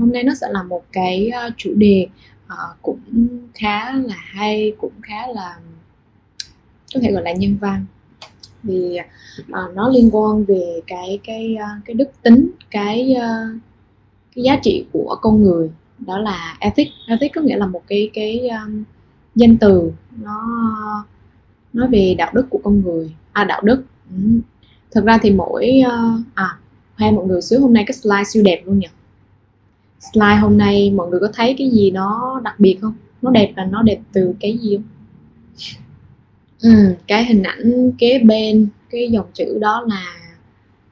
hôm nay nó sẽ là một cái ờ, chủ đề uh, cũng khá là hay cũng khá là có thể gọi là nhân văn. Vì uh, nó liên quan về cái cái uh, cái đức tính cái uh, cái giá trị của con người. Đó là ethic. Ethic có nghĩa là một cái cái um, danh từ. Nó nói về đạo đức của con người. À đạo đức. Ừ. thực ra thì mỗi uh, à khoe mọi người xíu hôm nay cái slide siêu đẹp luôn nhỉ? Slide hôm nay mọi người có thấy cái gì nó đặc biệt không? Nó đẹp là nó đẹp từ cái gì không? Ừ, cái hình ảnh kế bên cái dòng chữ đó là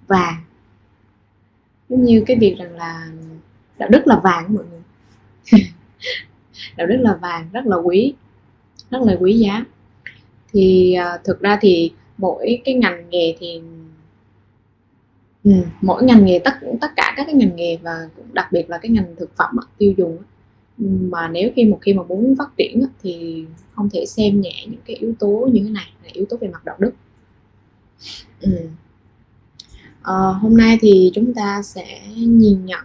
vàng. Giống như cái việc rằng là đạo đức là vàng mọi người. Đạo đức là vàng rất là quý rất là quý giá. Thì uh, thực ra thì mỗi cái ngành nghề thì ừ, mỗi ngành nghề tất tất cả các cái ngành nghề và đặc biệt là cái ngành thực phẩm tiêu dùng mà nếu khi một khi mà muốn phát triển thì không thể xem nhẹ những cái yếu tố như thế này là yếu tố về mặt đạo đức. Ừ. à, hôm nay thì chúng ta sẽ nhìn nhận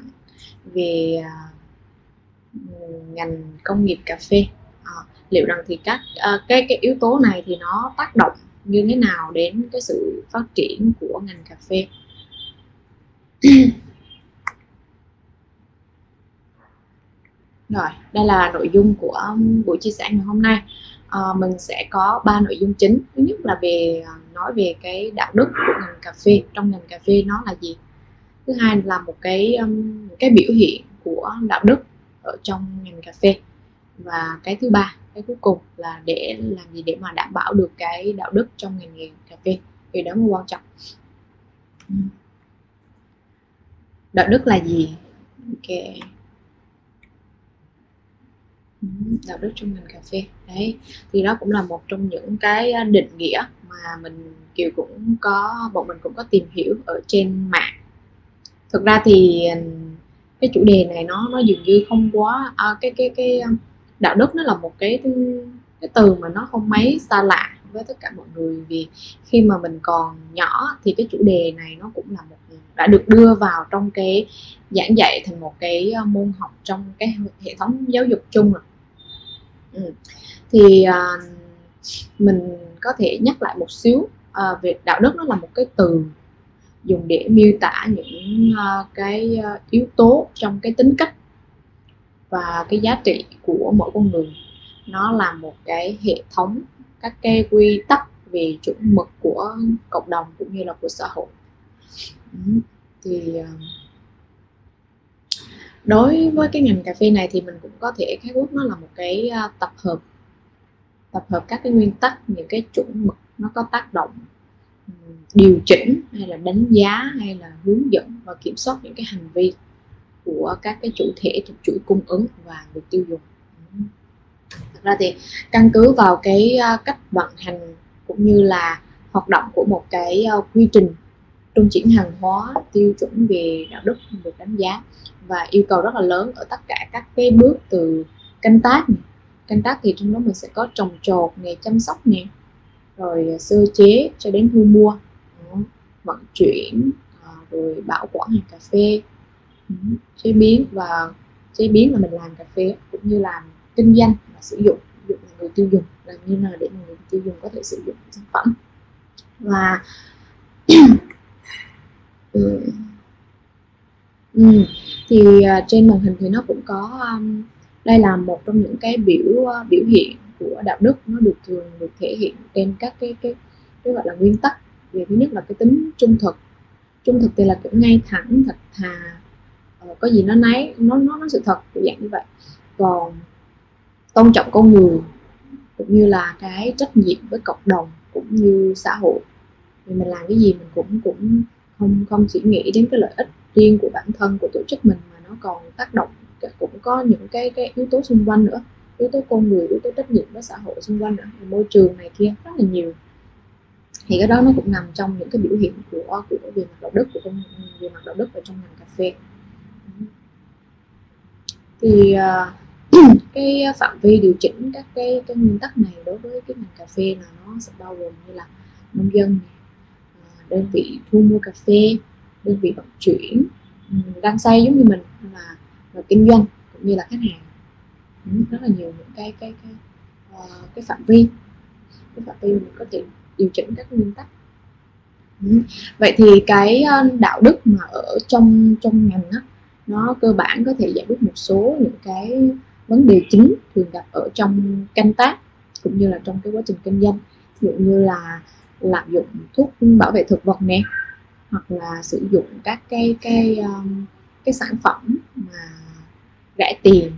về à, ngành công nghiệp cà phê. À, liệu rằng thì các à, cái cái yếu tố này thì nó tác động như thế nào đến cái sự phát triển của ngành cà phê? rồi đây là nội dung của um, buổi chia sẻ ngày hôm nay. À, mình sẽ có ba nội dung chính. Thứ nhất là về à, nói về cái đạo đức của ngành cà phê trong ngành cà phê nó là gì. Thứ hai là một cái um, cái biểu hiện của đạo đức ở trong ngành cà phê. Và cái thứ ba cái cuối cùng là để làm gì để mà đảm bảo được cái đạo đức trong ngành nghề cà phê. Thì đó mới quan trọng đạo đức là gì? Ok. Đạo đức trong ngành cà phê. Đấy thì đó cũng là một trong những cái định nghĩa mà mình kiều cũng có bọn mình cũng có tìm hiểu ở trên mạng. Thực ra thì cái chủ đề này nó nó dường như không quá à, cái cái cái đạo đức nó là một cái cái từ mà nó không mấy xa lạ với tất cả mọi người. Vì khi mà mình còn nhỏ thì cái chủ đề này nó cũng là một đã được đưa vào trong cái giảng dạy thành một cái ờ, môn học trong cái hệ thống giáo dục chung rồi. Ừ. thì uh, mình có thể nhắc lại một xíu uh, về đạo đức nó là một cái từ dùng để miêu tả những uh, cái uh, yếu tố trong cái tính cách và cái giá trị của mỗi con người. Nó là một cái hệ thống các cái quy tắc về chuẩn mực của cộng đồng cũng như là của xã hội thì ờ, đối với cái ngành cà phê này thì mình cũng có thể khái quát nó là một cái ờ, tập hợp. Tập hợp các cái nguyên tắc, những cái chuẩn mực nó có tác động điều chỉnh hay là đánh giá hay là hướng dẫn và kiểm soát những cái hành vi của các cái chủ thể thuộc chuỗi cung ứng và người tiêu dùng. Thật ra thì căn cứ vào cái ờ, cách vận hành cũng như là hoạt động của một cái quy trình trung chuyển hàng hóa, tiêu chuẩn về đạo đức, được đánh giá và yêu cầu rất là lớn ở tất cả các cái bước từ canh tác này. canh tác thì trong đó mình sẽ có trồng trọt nghề chăm sóc nè, rồi sơ chế cho đến thu mua vận chuyển à, rồi bảo quản hàng cà phê ừ, chế biến và chế biến là mình làm cà phê cũng như làm kinh doanh và sử dụng dụng là người tiêu dùng, làm như nào để mà người tiêu dùng có thể sử dụng sản phẩm và ừ. Ừ. thì uh, trên màn hình thì nó cũng có um, đây là một trong những cái biểu uh, biểu hiện của đạo đức. Nó được thường được thể hiện trên các cái cái cái gọi là nguyên tắc. Về thứ nhất là cái tính trung thực. Trung thực thì là kiểu ngay thẳng thật thà. Uh, có gì nó nấy nó nó nó sự thật kiểu dạng như vậy. Còn tôn trọng con người cũng như là cái trách nhiệm với cộng đồng cũng như xã hội. Thì mình làm cái gì mình cũng cũng không không chỉ nghĩ đến cái lợi ích riêng của bản thân của tổ chức mình mà nó còn tác động cũng có những cái cái yếu tố xung quanh nữa yếu tố con người yếu tố trách nhiệm với xã hội xung quanh nữa môi trường này kia rất là nhiều. Thì cái đó nó cũng nằm trong những cái biểu hiện của của về mặt đạo đức của công về mặt đạo đức ở trong ngành cà phê. Thì uh, cái phạm vi điều chỉnh các cái cái nguyên tắc này đối với cái ngành cà phê là nó sẽ bao gồm như là nông dân này, đơn vị thu mua cà phê đơn vị vận chuyển ừ, đang xây giống như mình là là kinh doanh cũng như là khách hàng. Ừ, rất là nhiều những cái cái cái uh, cái phạm vi. Cái phạm vi mình có thể điều chỉnh các nguyên tắc. Ừ, vậy thì cái ờ, đạo đức mà ở trong trong ngành đó, nó cơ bản có thể giải quyết một số những cái vấn đề chính thường gặp ở trong canh tác cũng như là trong cái quá trình kinh doanh. Ví dụ như là lạm dụng thuốc bảo vệ thực vật nè hoặc là sử dụng các cái cái um, cái sản phẩm mà rẻ tiền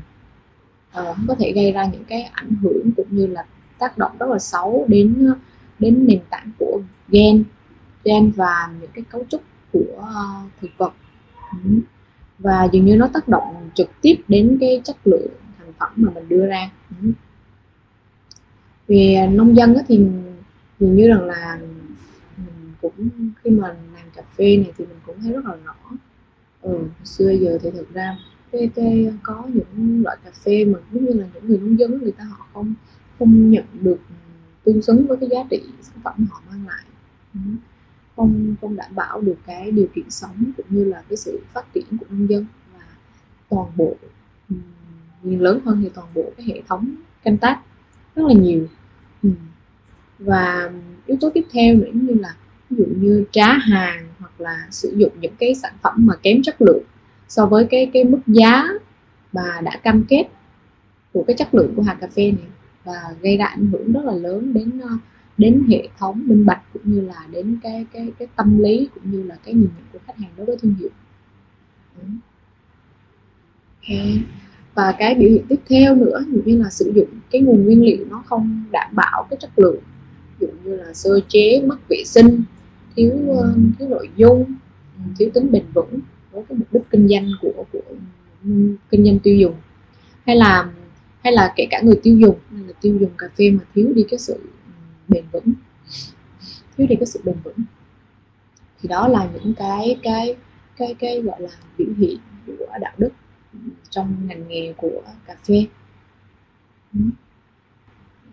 uh, có thể gây ra những cái ảnh hưởng cũng như là tác động rất là xấu đến đến nền tảng của gen gen và những cái cấu trúc của uh, thực vật. Ừ. Và dường như nó tác động trực tiếp đến cái chất lượng thành phẩm mà mình đưa ra. Ừ. Về ờ, nông dân thì dường như rằng là mình cũng khi mà làm cà phê này thì mình cũng thấy rất là rõ. Ừ xưa giờ thì thực ra cái, cái có những loại cà phê mà giống như là những người nông dân người ta họ không không nhận được tương xứng với cái giá trị sản phẩm họ mang lại. Ừ, không không đảm bảo được cái điều kiện sống cũng như là cái sự phát triển của nông dân và toàn bộ nhiều lớn hơn thì toàn bộ cái hệ thống canh tác rất là nhiều và yếu tố tiếp theo nữa như là ví dụ như trá hàng hoặc là sử dụng những cái sản phẩm mà kém chất lượng so với cái cái mức giá mà đã cam kết của cái chất lượng của hạt cà phê này và gây ra ảnh hưởng rất là lớn đến ờ, đến hệ thống minh bạch cũng như là đến cái cái cái tâm lý cũng như là cái nhìn nhận của khách hàng đối với thương hiệu okay. và cái biểu hiện tiếp theo nữa như là sử dụng cái nguồn nguyên liệu nó không đảm bảo cái chất lượng ví dụ như là sơ chế, mất vệ sinh, thiếu ờ, thiếu nội dung ừ, thiếu tính bền vững với cái mục đích kinh doanh của của kinh doanh tiêu dùng. Hay là hay là kể cả người tiêu dùng là tiêu dùng cà phê mà thiếu đi cái sự ừ, bền vững, thiếu đi cái sự bền vững. Thì đó là những cái cái cái cái gọi là biểu hiện của đạo đức ừ, trong ngành nghề của cà phê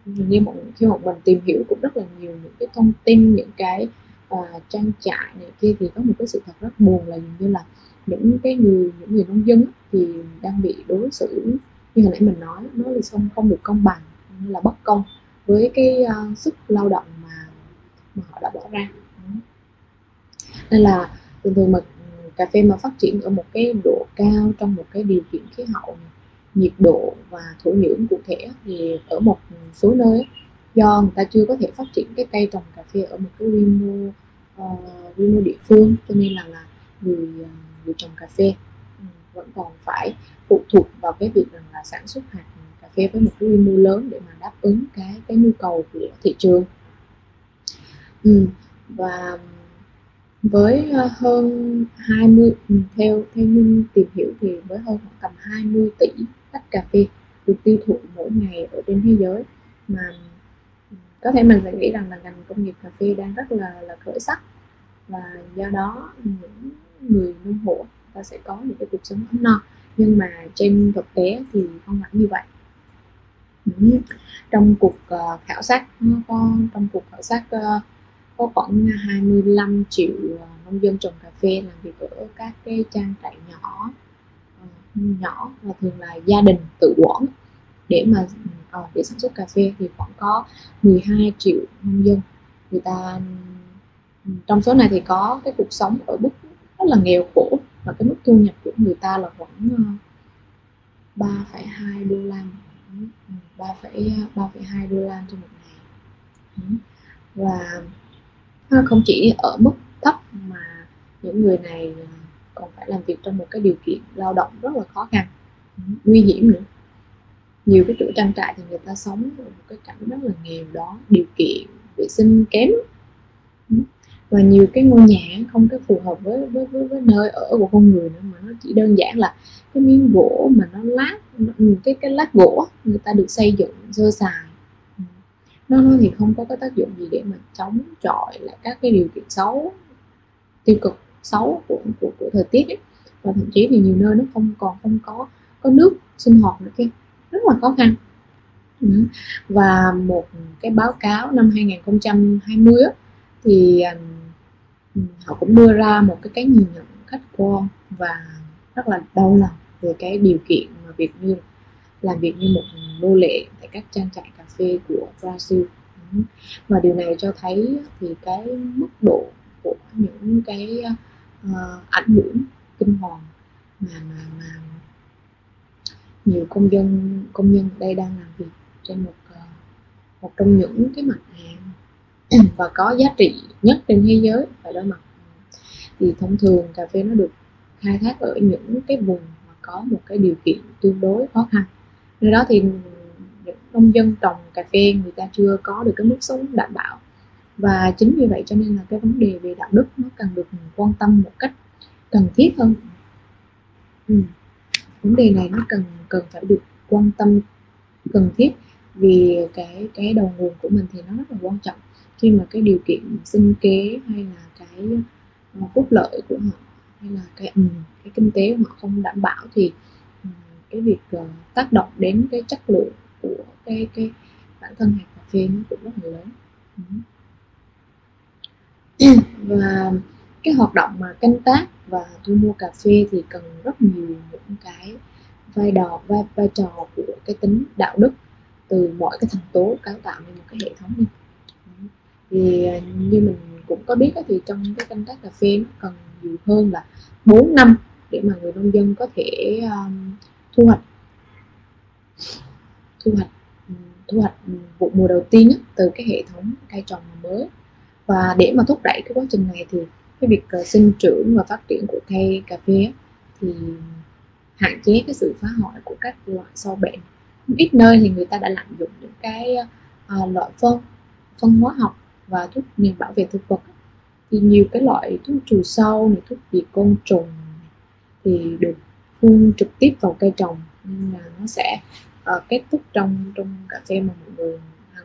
như một khi mà mình tìm hiểu cũng rất là nhiều những cái thông tin những cái uh, trang trại này kia thì có một cái sự thật rất buồn là như là những cái người những người nông dân thì đang bị đối xử như hồi nãy mình nói nó là không không được công bằng như là bất công với cái uh, sức lao động mà mà họ đã bỏ ra. Nên là thường thường mà cà phê mà phát triển ở một cái độ cao trong một cái điều kiện khí hậu nhiệt độ và thổ nhưỡng cụ thể thì ở một số nơi do người ta chưa có thể phát triển cái cây trồng cà phê ở một cái quy mô uh, quy mô địa phương cho nên là là người ờ, người trồng cà phê ừ, vẫn còn phải phụ thuộc vào cái việc rằng là sản xuất hạt cà phê với một cái quy mô lớn để mà đáp ứng cái cái nhu cầu của thị trường. Ừ, và với ờ, hơn 20 ừ, theo theo như tìm hiểu thì với hơn khoảng tầm 20 tỷ tách cà phê được tiêu thụ mỗi ngày ở trên thế giới. Mà ừ, có thể mình phải nghĩ rằng là ngành công nghiệp cà phê đang rất là là khởi sắc. Và do đó những người nông hộ ta sẽ có những cái cuộc sống ấm no. Nhưng mà trên thực tế thì không phải như vậy. Ừ, trong cuộc uh, khảo sát có trong cuộc khảo sát uh, có khoảng 25 triệu ờ, nông dân trồng cà phê làm việc ở các cái trang trại nhỏ nhỏ và thường là gia đình tự quản. Để mà ờ, để sản xuất cà phê thì khoảng có 12 triệu nông dân. Người ta trong số này thì có cái cuộc sống ở mức rất là nghèo khổ và cái mức thu nhập của người ta là khoảng ờ, 3,2 đô la 3,2 ừ, đô la trên một ngày. Ừ. Và không chỉ ở mức thấp mà những người này ờ, còn phải làm việc trong một cái điều kiện lao động rất là khó khăn nguy hiểm nữa. Nhiều cái chủ trang trại thì người ta sống ở một cái cảnh rất là nghèo đó điều kiện vệ sinh kém. Và nhiều cái ngôi nhà không có phù hợp với với với, với nơi ở của con người nữa mà nó chỉ đơn giản là cái miếng gỗ mà nó lát cái cái lát gỗ người ta được xây dựng sơ sài. Nó, nó thì không có cái tác dụng gì để mà chống chọi lại các cái điều kiện xấu tiêu cực xấu của của, của thời tiết ấy. và thậm chí thì nhiều nơi nó không còn không có có nước sinh hoạt nữa kia rất là khó khăn ừ. và một cái báo cáo năm 2020 á, thì à, ừ, họ cũng đưa ra một cái cái nhìn nhận khách quan và rất là đau lòng về cái điều kiện mà việc như làm việc như một nô lệ tại các trang trại cà phê của Brazil ừ. và điều này cho thấy thì cái mức độ của những cái à, uh, ảnh hưởng kinh hoàng mà mà mà nhiều công dân công nhân ở đây đang làm việc trên một uh, một trong những cái mặt hàng và có giá trị nhất trên thế giới phải đối mặt. Thì thông thường cà phê nó được khai thác ở những cái vùng mà có một cái điều kiện tương đối khó khăn. Nơi đó thì những nông dân trồng cà phê người ta chưa có được cái mức sống đảm bảo và chính vì vậy cho nên là cái vấn đề về đạo đức nó cần được quan tâm một cách cần thiết hơn. Ừ. vấn đề này nó cần cần phải được quan tâm cần thiết vì cái cái đầu nguồn của mình thì nó rất là quan trọng. Khi mà cái điều kiện sinh kế hay là cái ờ, phúc lợi của họ hay là cái ừ, cái kinh tế của họ không đảm bảo thì ừ, cái việc ờ, tác động đến cái chất lượng của cái cái bản thân hạt cà phê nó cũng rất là lớn. Ừ và cái hoạt động mà canh tác và thu mua cà phê thì cần rất nhiều những cái vai đò vai, vai trò của cái tính đạo đức từ mọi cái thành tố cấu tạo nên một cái hệ thống này. Thì à, như mình cũng có biết thì trong cái canh tác cà phê nó cần nhiều hơn là 4 năm để mà người nông dân có thể um, thu hoạch. Thu hoạch thu hoạch vụ mùa đầu tiên từ cái hệ thống cây trồng mới và để mà thúc đẩy cái quá trình này thì cái việc uh, sinh trưởng và phát triển của cây cà phê thì hạn chế cái sự phá hoại của các loại sâu bệnh. Ít nơi thì người ta đã lạm dụng những cái uh, loại phân phân hóa học và thuốc nhằm bảo vệ thực vật thì nhiều cái loại thuốc trừ sâu này thuốc diệt côn trùng thì được phun trực tiếp vào cây trồng. Nên là nó sẽ uh, kết thúc trong trong cà phê mà mọi người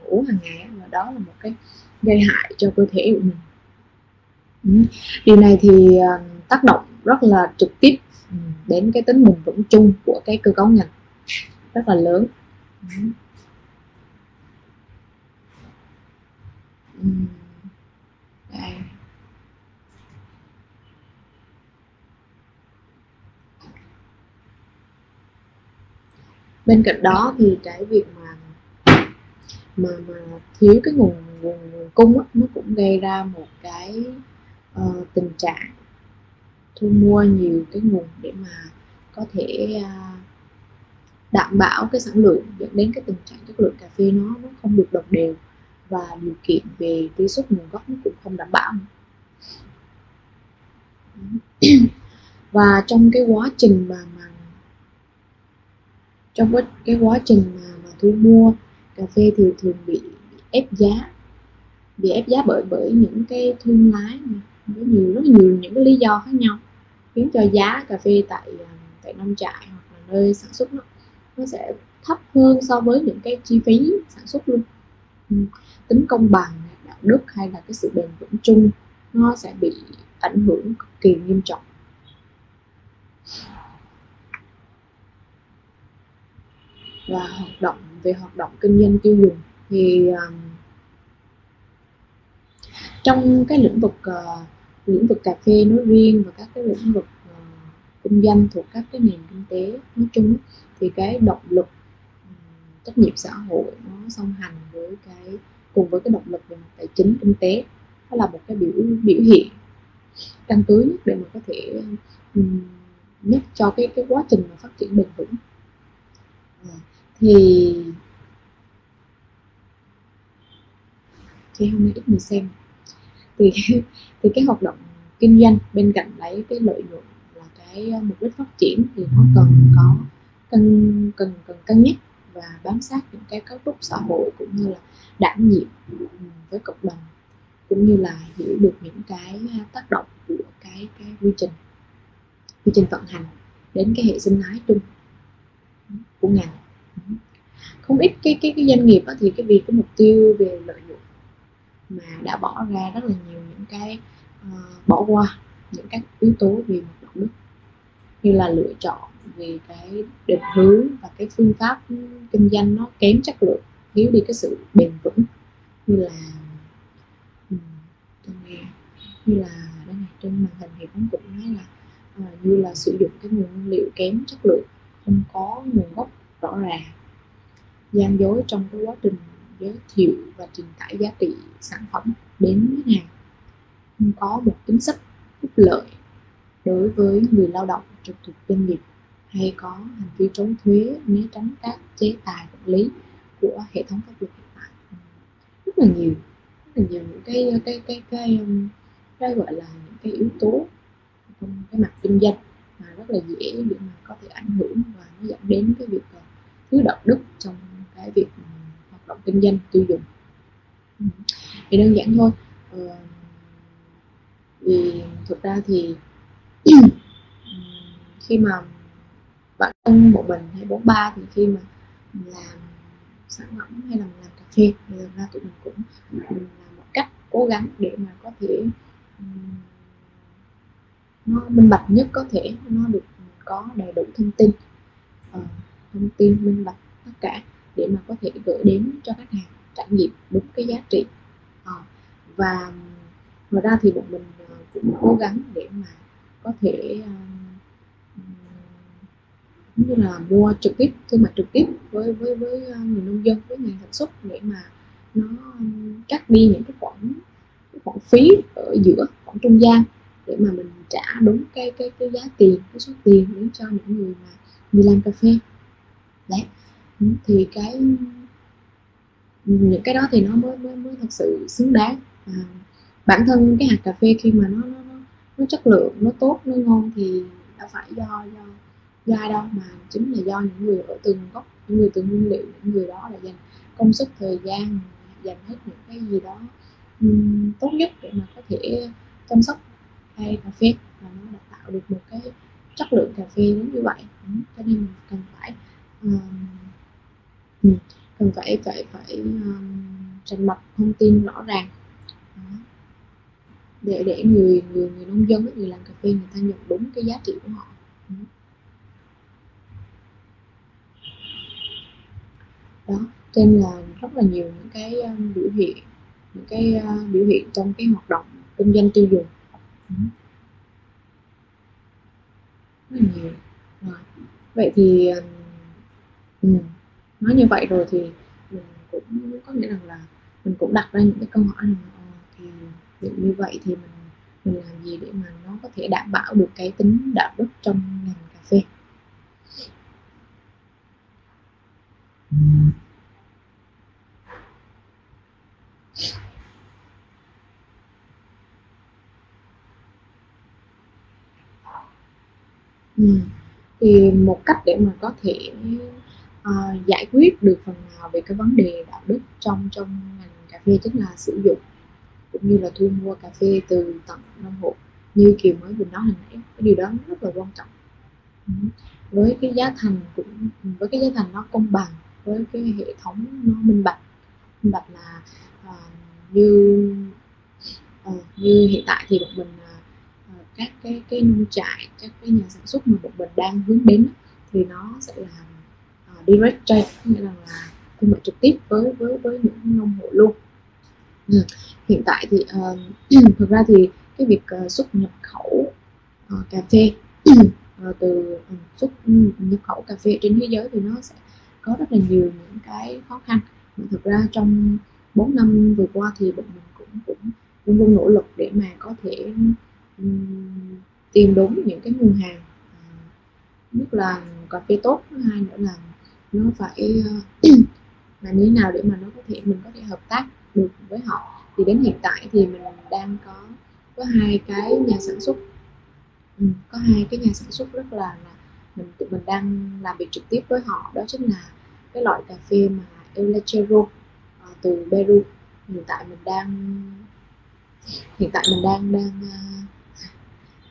ăn uống hàng ngày và đó là một cái gây hại cho cơ thể của mình ừ. điều này thì ờ, tác động rất là trực tiếp ừ, đến cái tính bền vững chung của cái cơ cấu ngành, rất là lớn ừ. ừ. Đây. bên cạnh đó thì cái việc mà mà thiếu cái nguồn nguồn, nguồn cung á, nó cũng gây ra một cái uh, tình trạng thu mua nhiều cái nguồn để mà có thể uh, đảm bảo cái sản lượng dẫn đến cái tình trạng chất lượng cà phê nó nó không được đồng đều và điều kiện về truy xuất nguồn gốc nó cũng không đảm bảo và trong cái quá trình mà mà trong cái, cái quá trình mà, mà thu mua cà phê thì thường bị, ép giá bị ép giá bởi bởi những cái thương lái với nhiều rất nhiều những cái lý do khác nhau khiến cho giá cà phê tại à, tại nông trại hoặc là nơi sản xuất nó nó sẽ thấp hơn so với những cái chi phí sản xuất luôn. Ừ tính công bằng đạo đức hay là cái sự bền vững chung nó sẽ bị ảnh hưởng cực kỳ nghiêm trọng. Và hoạt động về hoạt động kinh doanh tiêu dùng. Thì um, trong cái lĩnh vực uh, lĩnh vực cà phê nói riêng và các cái lĩnh vực uh, kinh doanh thuộc các cái nền kinh tế nói chung thì cái động lực um, trách nhiệm xã hội nó song hành với cái cùng với cái động lực về mặt tài chính kinh tế đó là một cái biểu biểu hiện căn cứ nhất để mà có thể um, nhất cho cái cái quá trình mà phát triển bền vững. À, thì thì hôm nay ít người xem. Thì thì cái hoạt động kinh doanh bên cạnh lấy cái lợi nhuận là cái mục đích phát triển thì nó cần có cân cần cần cân nhắc và bám sát những cái cấu trúc xã hội cũng như là đảm nhiệm với cộng đồng cũng như là hiểu được những cái tác động của cái cái quy trình quy trình vận hành đến cái hệ sinh thái chung của ngành không ít cái cái, cái doanh nghiệp đó thì cái việc cái mục tiêu về lợi nhuận mà đã bỏ ra rất là nhiều những cái uh, bỏ qua những các yếu tố về mặt đạo đức. Như là lựa chọn về cái định hướng và cái phương pháp kinh doanh nó kém chất lượng thiếu đi cái sự bền vững. Như là như là đây này trên màn hình thì cũng cũng nói là ờ, như là sử dụng cái nguồn nguyên liệu kém chất lượng không có nguồn gốc rõ ràng gian dối trong cái quá trình giới thiệu và truyền tải giá trị sản phẩm đến khách hàng. Không có một chính sách phúc lợi đối với người lao động trực thuộc doanh nghiệp hay có hành vi trốn thuế, né tránh các chế tài quản lý của hệ thống pháp luật hiện tại. Rất là nhiều, rất là nhiều những cái cái cái cái um, cái gọi là những cái yếu tố trong cái mặt kinh doanh mà rất là dễ để mà có thể ảnh hưởng và nó dẫn đến cái việc uh, thiếu đạo đức trong cái việc ừ, hoạt động kinh doanh tiêu dùng. Ừ. Thì đơn giản thôi. Ờ, ừ, vì thực ra thì ừ, khi mà bản thân một mình hay bốn ba thì khi mà làm sản phẩm hay là làm cà phê thì thực ra tụi mình cũng làm một cách cố gắng để mà có thể nó minh bạch nhất có thể nó được có đầy đủ thông tin. Uh, thông tin minh bạch tất cả để mà có thể gửi đến cho khách hàng trải nghiệm đúng cái giá trị. À, và ngoài ra thì bọn mình ờ, cũng cố gắng để mà có thể như là mua trực tiếp thương mại trực tiếp với với với ờ, người nông dân với nhà sản xuất để mà nó cắt đi những cái khoản cái khoản phí ở giữa khoản trung gian để mà mình trả đúng cái cái cái giá tiền cái số tiền đến cho những người mà đi làm cà phê. Đấy thì cái những cái đó thì nó mới mới mới thật sự xứng đáng. À, bản thân cái hạt cà phê khi mà nó nó nó chất lượng nó tốt nó ngon thì đã phải do do do ai đâu mà chính là do những người ở từng gốc những người từng nguyên liệu những người đó là dành công sức thời gian dành hết những cái gì đó um, tốt nhất để mà có thể chăm sóc cây cà phê. Và nó đã tạo được một cái chất lượng cà phê đúng như vậy. Cho nên mình cần phải um, Ừ. cần phải phải phải um, rành mạch thông tin rõ ràng. Để để người người người nông dân người làm cà phê người ta nhận đúng cái giá trị của họ. Ừ. Đó. Trên là rất là nhiều những cái um, biểu hiện những cái uh, biểu hiện trong cái hoạt động kinh doanh tiêu dùng. Ừ. Rất là nhiều. Rồi. vậy thì um, nói như vậy rồi thì mình cũng có nghĩa rằng là mình cũng đặt ra những cái câu hỏi là ờ, thì như vậy thì mình mình làm gì để mà nó có thể đảm bảo được cái tính đạo đức trong ngành cà phê ừ. thì một cách để mà có thể uh, giải quyết được phần nào về cái vấn đề đạo đức trong trong ngành cà phê tức là sử dụng cũng như là thu mua cà phê từ tận nông hộ như kiều mới vừa nói hồi nãy cái điều đó rất là quan trọng. Với cái giá thành cũng với cái giá thành nó công bằng với cái hệ thống nó minh bạch minh bạch là uh, như uh, như hiện tại thì bọn mình uh, các cái cái nông trại các cái nhà sản xuất mà bọn mình đang hướng đến thì nó sẽ là direct trade nghĩa là, là thương mại trực tiếp với với với những nông hộ luôn ừ. hiện tại thì uh, thực ra thì cái việc uh, xuất nhập khẩu uh, cà phê uh, từ uh, xuất nhập khẩu cà phê trên thế giới thì nó sẽ có rất là nhiều những cái khó khăn mà thực ra trong 4 năm vừa qua thì bọn mình cũng cũng luôn luôn nỗ lực để mà có thể um, tìm đúng những cái nguồn hàng uh, nhất là cà phê tốt thứ hai nữa là nó phải uh, làm như thế nào để mà nó có thể mình có thể hợp tác được với họ. Thì đến hiện tại thì mình đang có có hai cái nhà sản xuất. Ừ, có hai cái nhà sản xuất rất là, là mình tụi mình đang làm việc trực tiếp với họ. Đó chính là cái loại cà phê mà El Lechero ờ, từ Peru. Hiện tại mình đang hiện tại mình đang đang uh,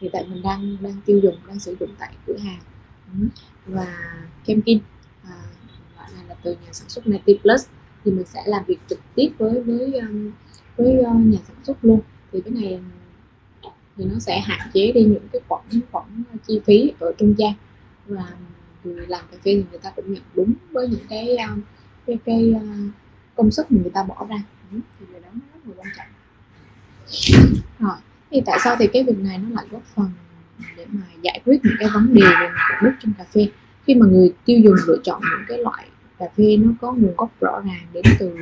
hiện tại mình đang đang tiêu dùng đang sử dụng tại cửa hàng. Ừ. và Kemkin là, là từ nhà sản xuất Native Plus thì mình sẽ làm việc trực tiếp với với um, với uh, nhà sản xuất luôn. Thì cái này thì nó sẽ hạn chế đi những cái khoản khoản chi phí ở trung gian. Và người làm cà phê thì người ta cũng nhận đúng với những cái um, cái, cái uh, công sức mà người ta bỏ ra. Thì điều đó rất là quan trọng. Rồi thì tại sao thì cái việc này nó lại góp phần để mà giải quyết những cái vấn đề về mặt nước trong cà phê? Khi mà người tiêu dùng lựa chọn những cái loại cà phê nó có nguồn gốc rõ ràng đến từ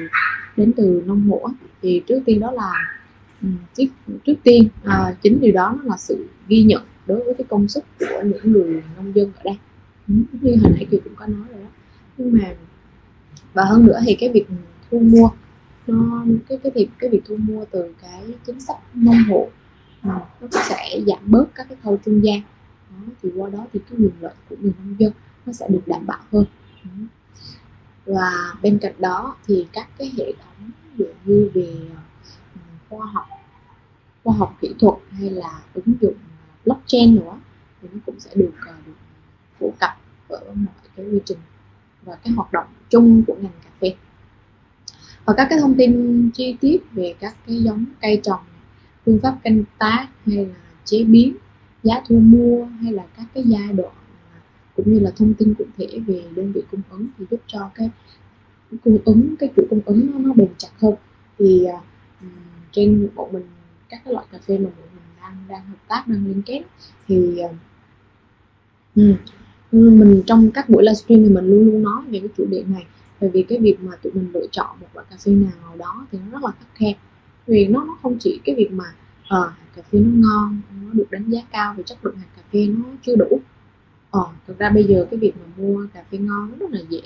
đến từ nông hộ thì trước tiên đó là ừ, trước trước tiên à, chính điều đó nó là sự ghi nhận đối với cái công sức của những người nông dân ở đây. Ừ, như hồi nãy chị cũng có nói rồi đó. Nhưng mà và hơn nữa thì cái việc thu mua nó cái cái việc cái việc thu mua từ cái chính sách nông hộ ừ, nó sẽ giảm bớt các cái khâu trung gian. Đó, thì qua đó thì cái quyền lợi của người nông dân nó sẽ được đảm bảo hơn và bên cạnh đó thì các cái hệ thống ví dụ như về ừ, khoa học khoa học kỹ thuật hay là ứng dụng blockchain nữa thì nó cũng sẽ được, ờ, được phổ cập ở mọi cái quy trình và cái hoạt động chung của ngành cà phê. Và các cái thông tin chi tiết về các cái giống cây trồng phương pháp canh tác hay là chế biến giá thu mua hay là các cái giai đoạn cũng như là thông tin cụ thể về đơn vị cung ứng thì giúp cho cái cung ứng cái chuỗi cung ứng nó, nó bền chặt hơn. Thì uh, trên bọn mình các cái loại cà phê mà bọn mình đang đang hợp tác đang liên kết thì uh, mình trong các buổi livestream thì mình luôn luôn nói về cái chủ đề này. Bởi vì cái việc mà tụi mình lựa chọn một loại cà phê nào đó thì nó rất là khắc khe. Vì nó, nó không chỉ cái việc mà uh, cà phê nó ngon nó được đánh giá cao về chất lượng hạt cà phê nó chưa đủ ờ thực ra bây giờ cái việc mà mua cà phê ngon rất là dễ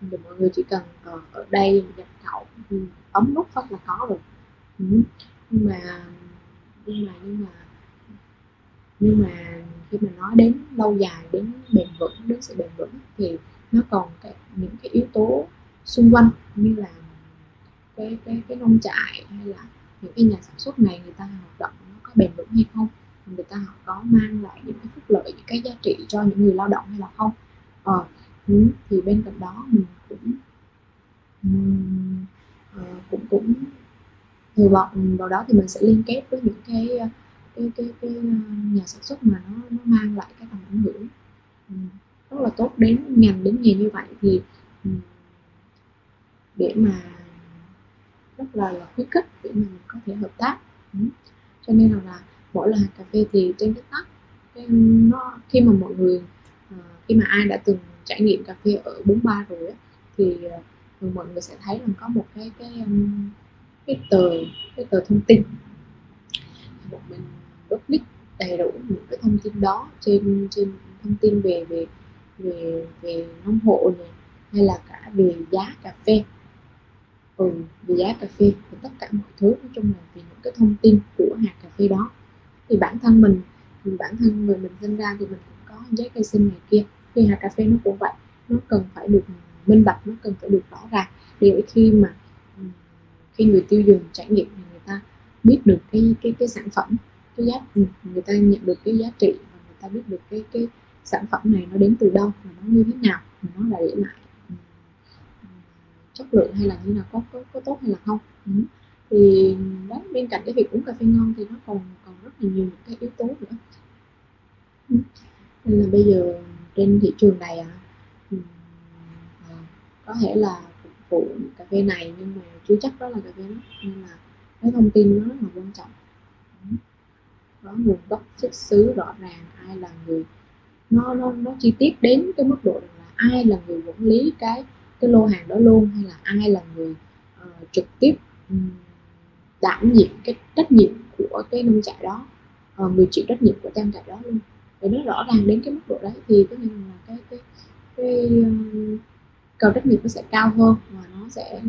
thì mọi người chỉ cần ở, ở đây nhập khẩu ừ, ấm nút phát là có rồi ừ. nhưng mà nhưng mà nhưng mà nhưng mà khi mà nói đến lâu dài đến bền vững đến sự bền vững thì nó còn cái, những cái yếu tố xung quanh như là cái cái cái nông trại hay là những cái nhà sản xuất này người ta hoạt động nó có bền vững hay không người ta họ có mang lại những cái phúc lợi những cái giá trị cho những người lao động hay là không? Ờ, ừ, thì bên cạnh đó mình cũng ờ, cũng cũng hy vào, vào đó thì mình sẽ liên kết với những cái ờ, cái cái, cái ờ, nhà sản xuất mà nó nó mang lại cái tầm ảnh hưởng rất là tốt đến ngành đến nghề như vậy thì để mà rất là, là khuyến khích để mà mình có thể hợp tác cho nên là, là mỗi lần cà phê thì trên tiktok nó khi mà mọi người ờ, khi mà ai đã từng trải nghiệm cà phê ở bốn ba rồi á thì ờ, mọi người sẽ thấy là có một cái cái cái tờ cái tờ thông tin. Một mình public đầy đủ những cái thông tin đó trên trên thông tin về về về về nông hộ này hay là cả về giá cà phê. Ừ, về giá cà phê và tất cả mọi thứ nói chung là về những cái thông tin của hạt cà phê đó thì bản thân mình bản thân người mình sinh ra thì mình cũng có giấy khai sinh này kia. Khi hạt cà phê nó cũng vậy nó cần phải được minh bạch nó cần phải được rõ ràng. Để khi mà khi người tiêu dùng trải nghiệm thì người ta biết được cái cái cái sản phẩm cái giá người ta nhận được cái giá trị và người ta biết được cái cái sản phẩm này nó đến từ đâu và nó như thế nào và nó đã để lại chất lượng hay là như nào có có, có tốt hay là không. Ừ thì đó bên cạnh cái việc uống cà phê ngon thì nó còn còn rất là nhiều cái yếu tố nữa. Ừ. Nên là bây giờ trên thị trường này à, à, có thể là phục vụ cà phê này nhưng mà chưa chắc đó là cà phê đó nên là cái thông tin nó rất là quan trọng. Ừ. Có nguồn gốc xuất xứ rõ ràng ai là người nó nó nó chi tiết đến cái mức độ là ai là người quản lý cái cái lô hàng đó luôn hay là ai là người uh, trực tiếp um, đảm nhiệm cái trách nhiệm của cái nông trại đó uh, người chịu trách nhiệm của trang trại đó luôn. Để nó rõ ràng đến cái mức độ đấy thì có nghĩa là cái cái cái uh, cầu trách nhiệm nó sẽ cao hơn và nó sẽ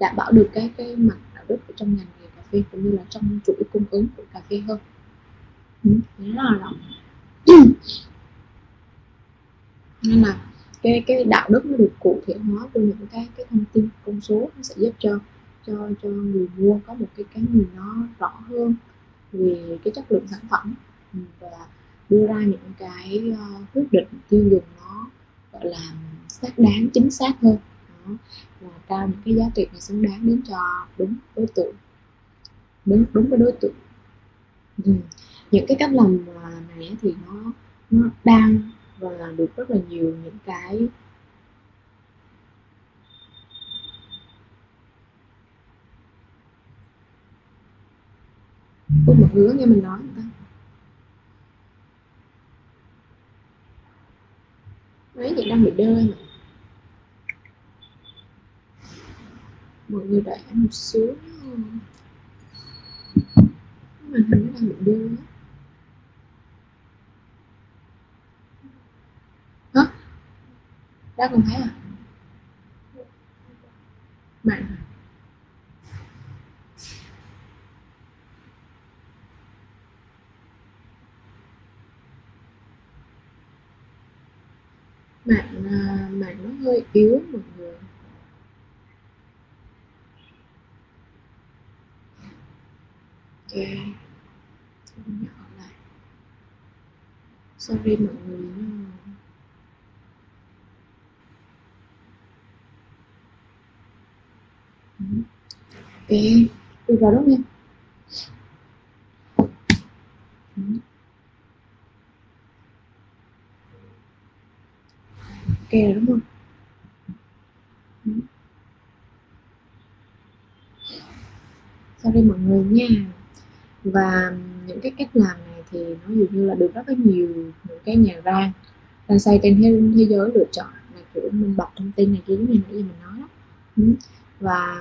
đảm bảo được cái cái mặt đạo đức ở trong ngành nghề cà phê cũng như là trong chuỗi cung ứng của cà phê hơn. Ừ, rất là rộng nên là cái cái đạo đức nó được cụ thể hóa qua những cái cái thông tin con số nó sẽ giúp cho cho cho người mua có một cái cái nhìn nó rõ hơn về cái chất lượng sản phẩm ừ, và đưa ra những cái uh, quyết định tiêu dùng nó gọi là xác đáng chính xác hơn đó. và trao những cái giá trị này xứng đáng đến cho đúng đối tượng đúng đúng với đối tượng ừ. những cái cách làm à, này thì nó nó đang và được rất là nhiều những cái út một hứa nghe mình nói ta. Mấy vậy đang bị đơ mà mọi người đợi em một xíu màn hình nó đang bị đơ đó. đã không thấy à? Mạng yếu mọi người. Ok nhỏ lại. Sorry mọi người nhưng mà ừ, ok được vào đó nha. Ừ. Ok đúng không? Sorry mọi người nha. Và những cái cách làm này thì nó dường như là được rất là nhiều những cái nhà rang đang xây trên thế, thế giới lựa chọn là kiểu minh bạch thông tin này kia như nãy giờ mình nói đó. Ừ. Và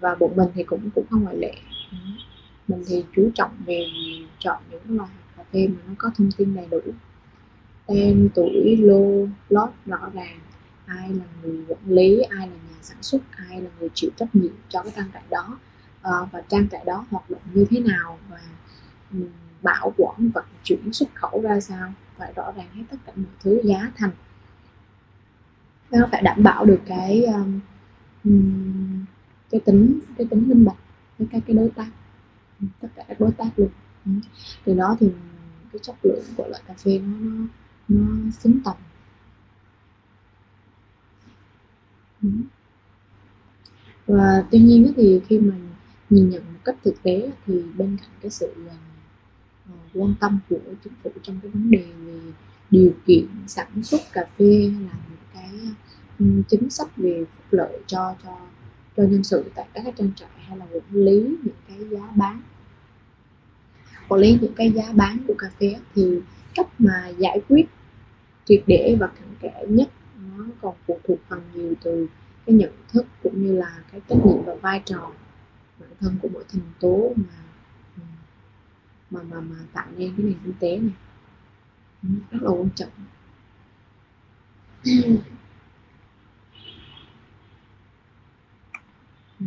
và bọn mình thì cũng cũng không ngoại lệ. Ừ. Mình thì chú trọng về chọn những loại cà phê mà nó có thông tin đầy đủ. Tên tuổi lô lót rõ ràng. Ai là người quản lý ai là nhà sản xuất ai là người chịu trách nhiệm cho cái trang trại đó uh, và trang trại đó hoạt động như thế nào và um, bảo quản vận chuyển xuất khẩu ra sao? Phải rõ ràng hết tất cả mọi thứ giá thành. Nó phải đảm bảo được cái um, cái tính cái tính minh bạch với các cái đối tác. Tất cả các đối tác luôn. Từ đó thì cái chất lượng của loại cà phê nó nó, nó xứng tầm. Và tuy nhiên thì khi mình nhìn nhận một cách thực tế thì bên cạnh cái sự ờ, ờ, quan tâm của chính phủ trong cái vấn đề về điều kiện sản xuất cà phê hay là những cái chính sách về phúc lợi cho cho cho nhân sự tại các trang trại hay là quản lý những cái giá bán. Quản lý những cái giá bán của cà phê thì cách mà giải quyết triệt để và cặn kẽ nhất nó còn phụ thuộc phần nhiều từ cái nhận thức cũng như là cái trách nhiệm và vai trò thân của mỗi thành tố mà mà mà mà tạo nên cái nền kinh tế này. Ừ, rất là quan trọng. Ừ.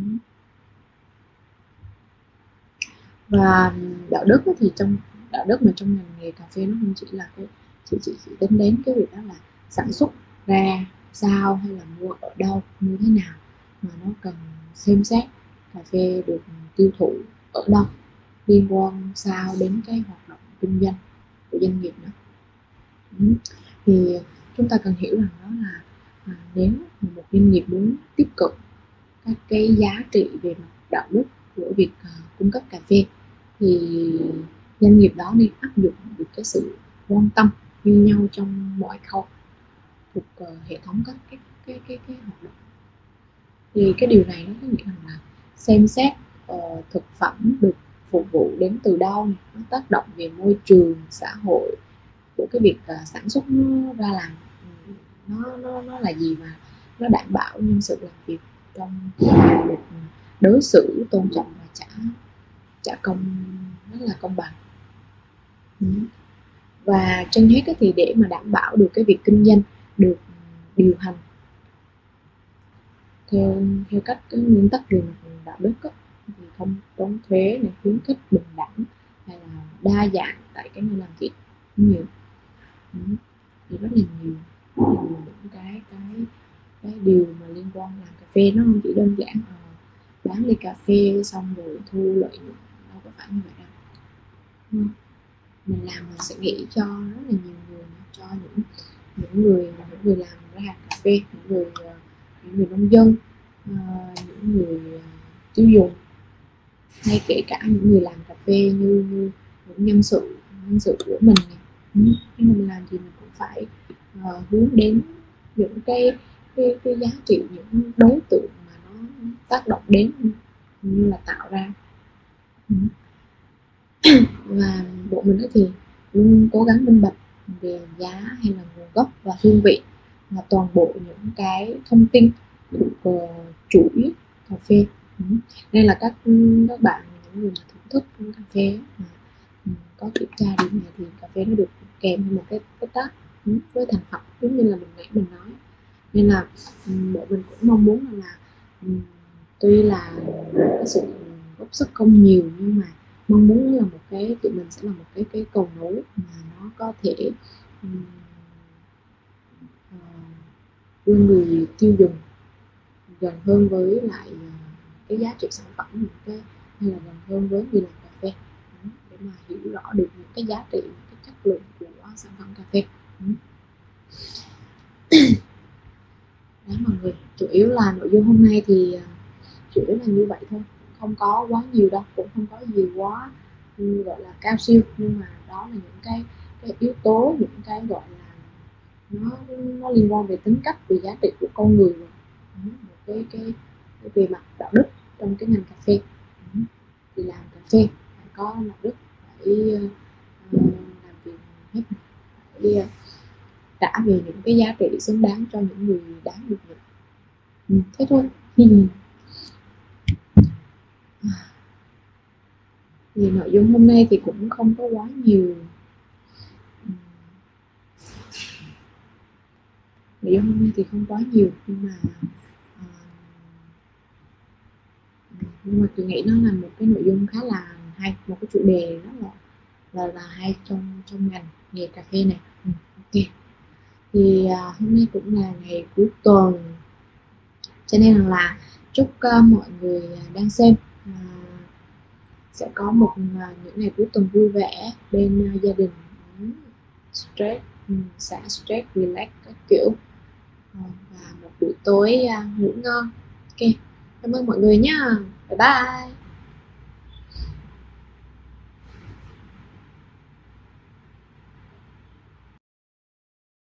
Và đạo đức thì trong đạo đức mà trong ngành nghề cà phê nó không chỉ là cái chỉ chỉ, chỉ đến đến cái việc đó là sản xuất ra sao hay là mua ở đâu như thế nào mà nó cần xem xét cà phê được tiêu thụ ở đâu liên quan sao đến cái hoạt động kinh doanh của doanh nghiệp nữa ừ, thì chúng ta cần hiểu rằng đó là à, nếu một doanh nghiệp muốn tiếp cận các cái giá trị về mặt đạo đức của việc à, cung cấp cà phê thì doanh nghiệp đó nên áp dụng được cái sự quan tâm như nhau trong mọi khâu thuộc uh, hệ thống các cái cái cái cái hoạt động. Thì cái điều này nó có nghĩa rằng là xem xét uh, thực phẩm được phục vụ đến từ đâu này nó tác động về môi trường xã hội của cái việc uh, sản xuất nó ra làm ừ, nó nó nó là gì và nó đảm bảo nhân sự làm việc trong được đối xử tôn trọng và trả trả công rất là công bằng. Ừ. Và trên hết thì để mà đảm bảo được cái việc kinh doanh được điều hành theo theo cách cái nguyên tắc về mặt đạo đức đó, thì không trốn thuế này khuyến khích bình đẳng hay là đa dạng tại cái nơi làm việc nhiều. Ừ, thì rất là nhiều rất là nhiều những cái cái cái điều mà liên quan làm cà phê nó không chỉ đơn giản là bán ly cà phê xong rồi thu lợi nhuận đâu có phải như vậy đâu. Ừ, mình làm mình sẽ nghĩ cho rất là nhiều người cho những những người những người làm ra hàng cà phê những người ờ, những người nông dân ờ, những người ờ, tiêu dùng hay kể cả những người làm cà phê như như những nhân sự nhân sự của mình này nhưng mà mình làm gì mình cũng phải uh, hướng đến những cái cái, cái giá trị những đối tượng mà nó tác động đến như là tạo ra. Ừ. Và bộ mình thì luôn cố gắng minh bạch về giá hay là nguồn gốc và hương vị và toàn bộ những cái thông tin thuộc uh, chuỗi cà phê nên là các các bạn những người mà thưởng thức cà phê mà có kiểm tra điều này thì cà phê nó được kèm với một cái cái tác với thành phẩm giống như là mình nãy mình nói. Nên là bọn mình cũng mong muốn là, là tuy là cái sự góp sức không nhiều nhưng mà mong muốn là một cái tụi mình sẽ là một cái cái cầu nối mà nó có thể um, đưa người tiêu dùng gần hơn với lại ờ, cái giá trị sản phẩm những cái hay là gần hơn với người làm cà phê. Ừ, để mà hiểu rõ được những cái giá trị những cái chất lượng của sản phẩm cà phê. Ừ. Đó mọi người chủ yếu là nội dung hôm nay thì à, chủ yếu là như vậy thôi. Không có quá nhiều đâu cũng không có gì quá ừ, gọi là cao siêu. Nhưng mà đó là những cái cái yếu tố những cái gọi là nó nó liên quan về tính cách về giá trị của con người. Rồi một cái, cái về mặt đạo đức trong cái ngành cà phê. Thì làm cà phê phải có đạo đức phải uh, làm việc hết phải uh, trả về những cái giá trị xứng đáng cho những người đáng được nhận. Ừ, thế thôi. Thì nội dung hôm nay thì cũng không có quá nhiều. Nội dung hôm nay thì không quá nhiều nhưng mà uh, nhưng mà tôi nghĩ nó là một cái nội dung khá là hay một cái chủ đề rất là là, là hay trong trong ngành nghề cà phê này. Ừ, ok. Thì uh, hôm nay cũng là ngày cuối tuần. Cho nên là chúc uh, mọi người à, đang xem uh, sẽ có một uh, những ngày cuối tuần vui vẻ bên uh, gia đình. Ừ, stress um, xả stress relax các kiểu. Ờ, và một buổi tối uh, ngủ ngon. Ok. Cảm ơn mọi người nhé bye bye